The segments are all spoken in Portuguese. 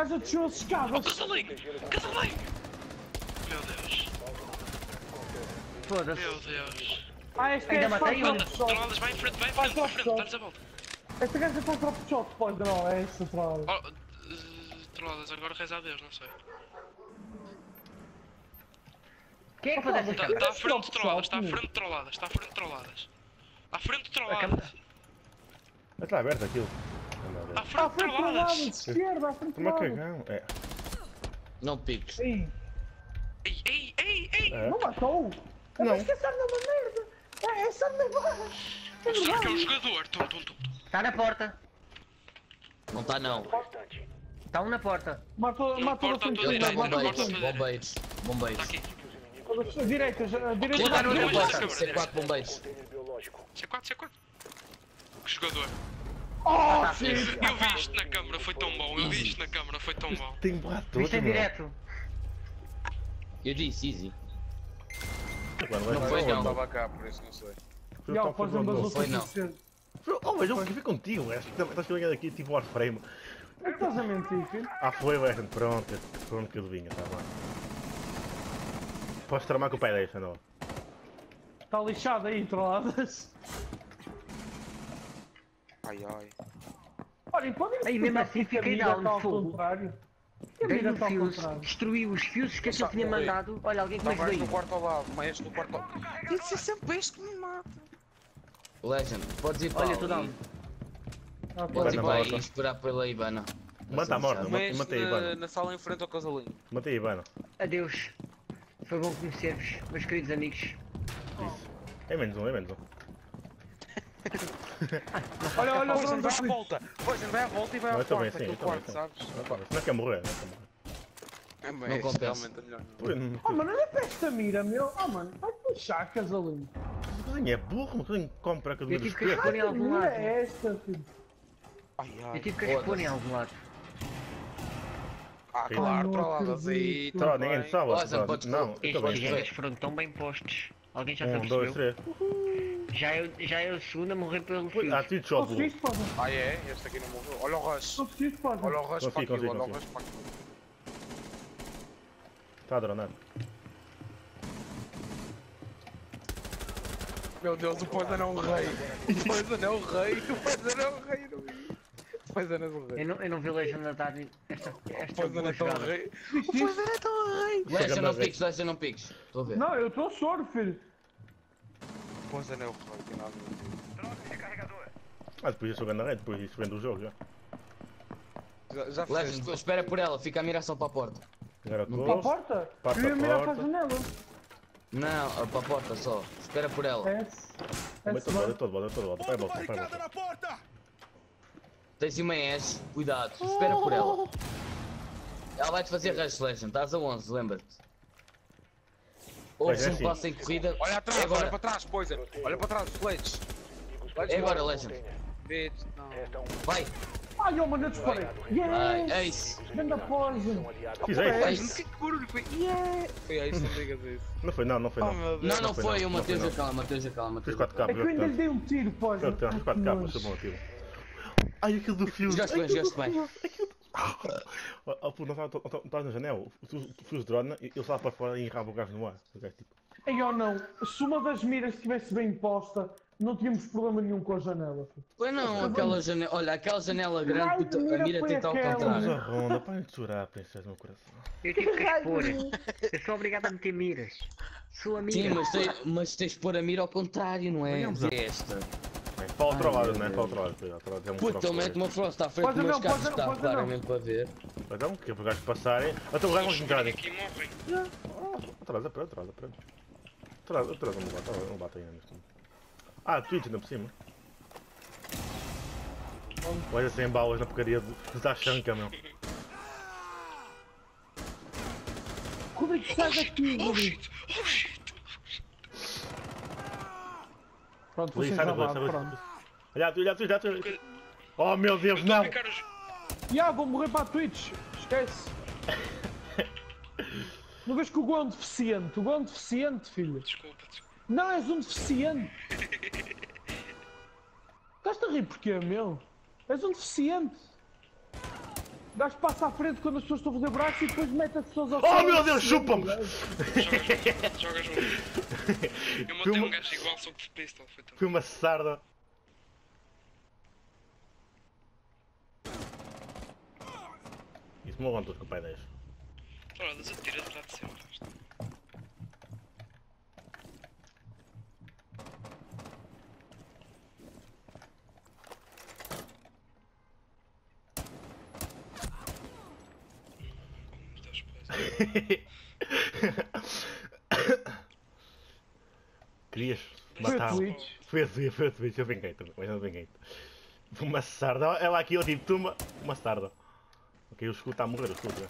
gaja desceu as Oh, escadas. casalinho! Casalinho! Meu Deus! Foda-se. Meu Deus! Ah, esta é matei um. Anda, trolladas, vai em frente, vai em frente, vai em frente, estás a volta. Esta gaja foi drop shot, pois não, é essa trollada. Oh, uh, trolladas, agora reza a Deus, não sei. Quem é que faz essa Está tá à frente de trolladas, está à frente de trolladas, está à frente de trolladas. À frente de trolladas. Está aberto aquilo. À À frente de frente trolladas, trolladas. esquerda, à frente Toma trolladas. cagão. É. Não piques. Ei, Ei, ei, ei, ei! É. não matou? Não. Mas que é uma merda. É, é uma... É Será que é o verdade. jogador? Tum, tum, tum. Está na porta. Não está não. Está um na porta. Matou, matou a importa a frente a. Bombeiros. Bombeiros. Bombeiros. Está aqui. Direita, direita. Botar no Não, outro não, porta. não, C4 bombeiros. C4, C4. Que jogador. Oh, tá filho. Eu vi isto na câmara, foi tão bom. Eu vi isto na câmara, foi tão bom. Tem borrado todo. Isto é direto. Eu disse easy. Não foi, não. Estava cá, por isso não sei. vai- faz um bazooka foi, não. Oh, mas eu fiquei contigo, acho que estás chegando aqui tipo Warframe. É que estás a mentir, filho? Ah, foi, Weston, pronto, pronto que eu vinha, tá lá. Posso tramar com o pai desta, não? Está lixado aí, trolladas. Ai ai. Olhem, podem Aí, mesmo assim, fiquei down, ao fogo. Dei no contrário. destruí os fios que aquele tinha mandado. Olha, alguém que me ajudou no aí. quarto ao lado, mas no quarto ao lado. Tem de ser sempre este que me mata. Legend, podes ir para Olha, down. ali. Ah, Podes ir para aí e esperar pela Ivana. Manta a morta, matei a na, Ivana. na sala em frente ao casalinho. Matei a Ivana. Adeus. Foi bom conhecer-vos, meus queridos amigos. É menos um, é menos um. Olha, olha, Pois, olha, vai à volta. Pois, vai à volta e vai à Eu porta sim, eu quarto, sim. sabes? Não, quer morrer, não quer morrer. É, mas Não compensa. realmente é melhor. não. Oh, mano, olha para esta mira, meu. Oh, mano, vai puxar, casalinho. Cozinho é burro, mas cozinho compra com Eu tive que responder em Que algum mira lado. é esta, filho? Ai Eu ai. tive que responder em algum lado. Ah, claro, Não trolladas aí. acredito. Tá, ninguém sabe. Olha, Não, eu Estes gigantes foram tão bem postos. Alguém já se Um, dois, três. Já é, já é o segundo a morrer pelo fio. Ah. Conseguiste, pode? Ah é? Este aqui não morreu. Olha o rush. Olha o rush para aquilo, olha o rush para aquilo. Está a dronar. Meu Deus, o Poison é um rei. O Poison é o rei. O Poison é o rei. não é? O Poison é o rei. Eu não, eu não vi Legend a dar esta, O esta Poison boa é tão rei. O Poison é tão rei. Legend não mais piques, Legend não piques. Estou a ver. Não, eu estou soro, filho. O Poison é o rei. Tem nada a ver. Ah, depois isso ganha depois isso vem do jogo já. Já, já Legend, fizeste. espera por ela, fica a mirar só para a porta. Para a porta? Passa Eu ia mirar para a porta. janela. Não, ah, para a porta só. Espera por ela. É. É estou bom, eu estou bom, eu estou bom. Vai voltar, vai voltar. Tens uma Ash, cuidado, espera por ela. Ela vai-te fazer rush, Legend, estás a 11, lembra-te. Houve é, um sim. passo em corrida. Olha É atrás, olha agora, para trás, Poison. Olha para trás, Fletch. é agora, Legend. Bitch, não. Vai, Ai, oh, mano, eu disparei. Yes! é isso. Ganda poison. Fiz É isso. isso. Que barulho foi? Yeah! Foi aí, não digas isso. Não foi não, não foi Oh não. meu Deus. Não, não foi foi, não, o não não. acalma, Mateus acalma, 4 acalma. É que eu ainda lhe dei um tiro, poison. eu tenho. Fiz 4 cabos, sou bom aquilo. Ai, aquilo do fio. Jogaste bem, jogaste bem. Oh, pô, não estás na janela, o fio de drone, ele estava para fora e enraba o gajo no ar. O gajo tipo, Ei, ou não, se uma das miras estivesse bem posta, não tínhamos problema nenhum com a janela. Foi não, aquela janela, olha, aquela janela grande, puta, a mira tenta ao contrário. a ronda, para de chorar, princesa, meu coração. Eu tive que expor. Eu sou obrigado a meter miras. Sou a Sim, mira. mas, tem, mas tens de pôr a mira ao contrário, não é? Esta. É para o outro lado, meu não é para o outro lado. para o outro lado, é um Puta, mete uma frost à frente Pode dos meus não, carros, não, pode não. claramente para ver. Então, que é para os gajos passarem. Até o gajo vão entrarem. Aqui morrem. Atrás, atrás, atrás, atrás. Atrás, atrás, não bate, não bate ainda neste momento. Ah, Twitch ainda por cima. Olha sem balas na porcaria da chanca, meu. Rodrigo, sai daqui, Oh Rodrigo. shit! Oh shit! Pronto, vou sai da rua. Olha, Twitch, olha, Twitch, olha, Twitch. Oh meu Deus, não! Ya, vou morrer para a Twitch. Esquece. Não vês que o Gol é um deficiente? O Gol é um deficiente, filho. Desculpa, desculpa. Não, és um deficiente. Estás-te a rir porquê, meu? És um deficiente. O gajo passa à frente quando as pessoas estão a fazer braço e depois mete as pessoas ao Oh meu Deus, chupa-me! Jogas, jogas um. Eu matei um gajo igual, só que de pistol, foi tão. Fui uma sarda. Isso morram todos com o pai 10. Trolladas, atira de lá de cima. Querias Foi a matar Twitch. Foi a Twitch, foi a Twitch, eu vinguei-te, mas eu vinguei-te. Uma sarda, ela aqui eu tipo, tuma, uma sarda. Ok, o escudo está a morrer, o escudo. já.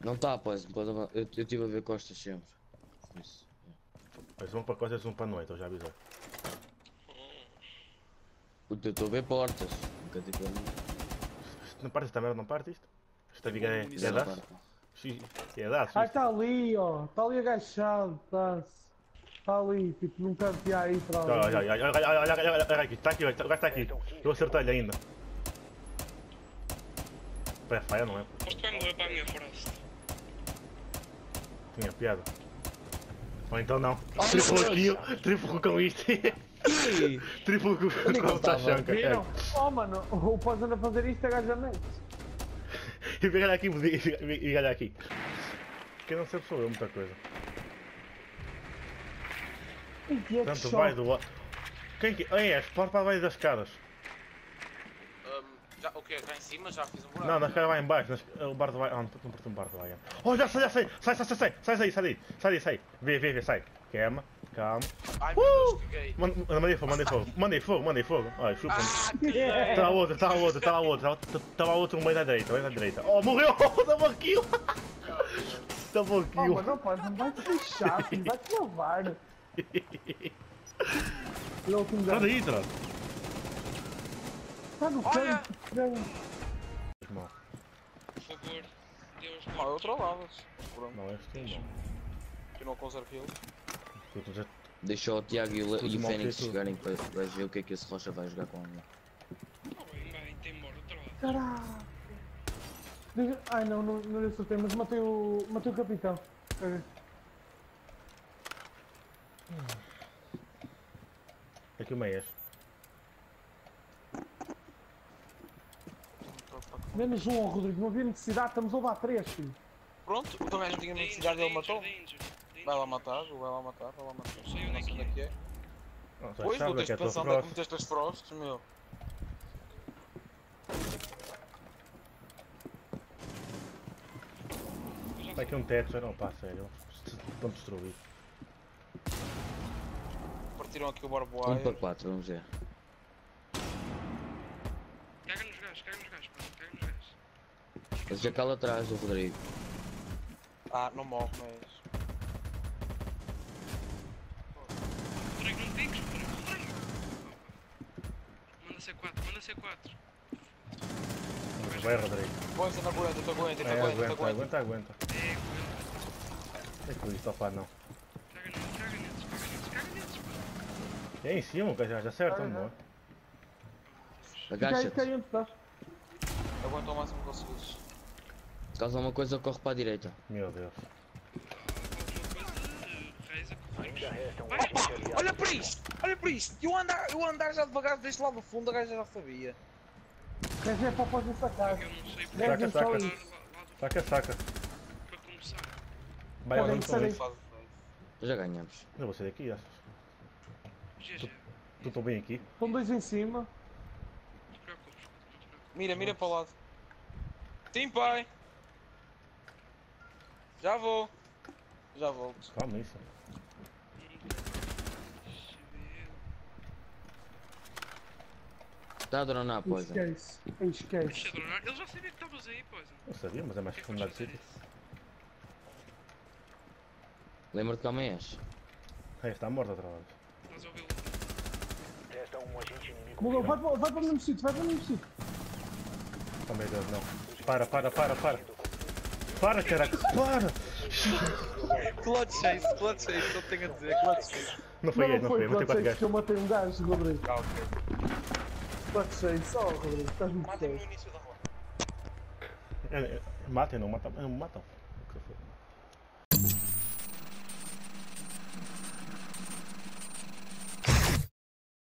Não está, pois. Eu eu estive a ver costas sempre. Isso. Mas um para costas e um para noite, eu já avisei. Puta, eu estou a ver portas. Nunca tipo. Isto Não parte esta merda, não parte isto? Esta viga é, é para. Xi- É das? Ah, está ali, ó. Está ali agachado, está-se. Está ali, tipo, num canto aí para ali. Olha, olha, olha, olha, olha, olha, aqui, está aqui, olha, o gajo está aqui. Eu acertei-lhe ainda. Pé falha, não é? Mas tu vai morrer para a minha Frost. Tinha piada. Ou então não. Triplo kill, triplo com isto. Triplo com, é que com esta tava? chanca. Oh, mano, o Pazana a fazer isto é gajo a. E vem aqui e olha aqui. Quem não sabe sou eu, muita coisa. Que é que Tanto vai do lado. Quem que. Ei, é, para para baixo das escadas. Hum, já, o quê? Cá em cima já fiz um buraco. Não, nas escadas lá em baixo. Nas, o bar do vai. Ah, não, não partiu um bar do vai. Oh, já sei, já sei. Sai, sai, sai, sai. Sai daí, sai daí. Sai daí, sai. Vê, vê, vê, sai. Calma, calma. Ai meu Uh! Deus, caguei. Man- Mandei fogo, mandei fogo. Mandei fogo, mandei fogo. Olha, chupa-me. Ah, caguei. Está a outra, está a outra, está a outra. Estava a outra no meio da direita, meio da direita. Oh, morreu! Double kill! Double Oh, kill! mano, pá, não vai ser chato, não vai te lavar. Ele é o último Sai daí, troca. Está no Olha! Por favor, Deus, Ah, é outro lado. Pronto, Não, és tu, não. continuou com zero kills. Já Deixa o Tiago e o, e Fênix chegarem para para ver o que é que esse Rocha vai jogar com ele. Caraca. Ai não, não, não lhe acertei, mas matei o, matei o capitão. É. Aqui o meias. Menos um, Rodrigo, não havia necessidade, estamos a levar três, filho. Pronto, o gajo não tinha necessidade ele matou. danger. Vai lá matar, vai lá matar, vai lá matar. Não sei onde é que é é. Não, Pois, vou ter tua pensando onde é que frost. meteste as frostes, meu. Está aqui um teto, já não pá, sério. Estão destruídos. Partiram aqui o 1 para barboaio. 4, vamos ver. Caga nos gajos, caga nos gajos, pá, caga nos gajos. Mas já cá lá atrás do Rodrigo. Ah, não morre, mas. Rodrigo, não piques, Rodrigo, Rodrigo. Manda C4, manda C4. Vai, Rodrigo. Põe-se na aguenta, te aguenta, É, aguenta, te aguenta, aguenta. aguenta, aguenta. É, aguenta. É que isto, opá, não. Caga neles, caga neles, caga neles, caga neles, pá. É em cima, cara, já, já acerta, não é? Agacha-te. Aguenta o máximo que conseguires. Se causa alguma coisa, corre para a direita. Meu Deus. Alguma coisa, reza que Vai, Olha para isto! Olha para isto! Eu andar, eu andar já devagar deste lado do fundo, a gaja já sabia. Queres ver para fazer sacar. eu não sei porque Saca, saca. Saca, saca. para começar. Vai, aí. isso. Faz- Já ganhamos. Eu vou sair daqui, achas? GG, Tu estou bem aqui. Estão dois em cima. não não te preocupes. Mira, mira para o lado. Sim, pai! Já vou. Já volto. Calma isso. Está a dronar, pois. Esquece. Deixa Esquece. eu já sabia que estavas aí, pois. Não sabia, mas é mais fundo lá de sítio. Lembra-te que amanhã és. É, está morto outra vez. Mas ouvi-lo. Morreu, vai, para- vai para o mesmo sítio, vai para o mesmo sítio. Oh meu Deus, não. Para, para, para, para. Para, caraca, para! Clutch chase, clutch chase, só tenho a dizer, clutch chase. Não foi ele, não foi ele, matei quatro gajos. eu matei um gajo, Rodrigo. Ah, ok. Bate cheio só, Rodrigo. Estás muito cheio. no início da rua. É, é, Matem, não matam. Não matam.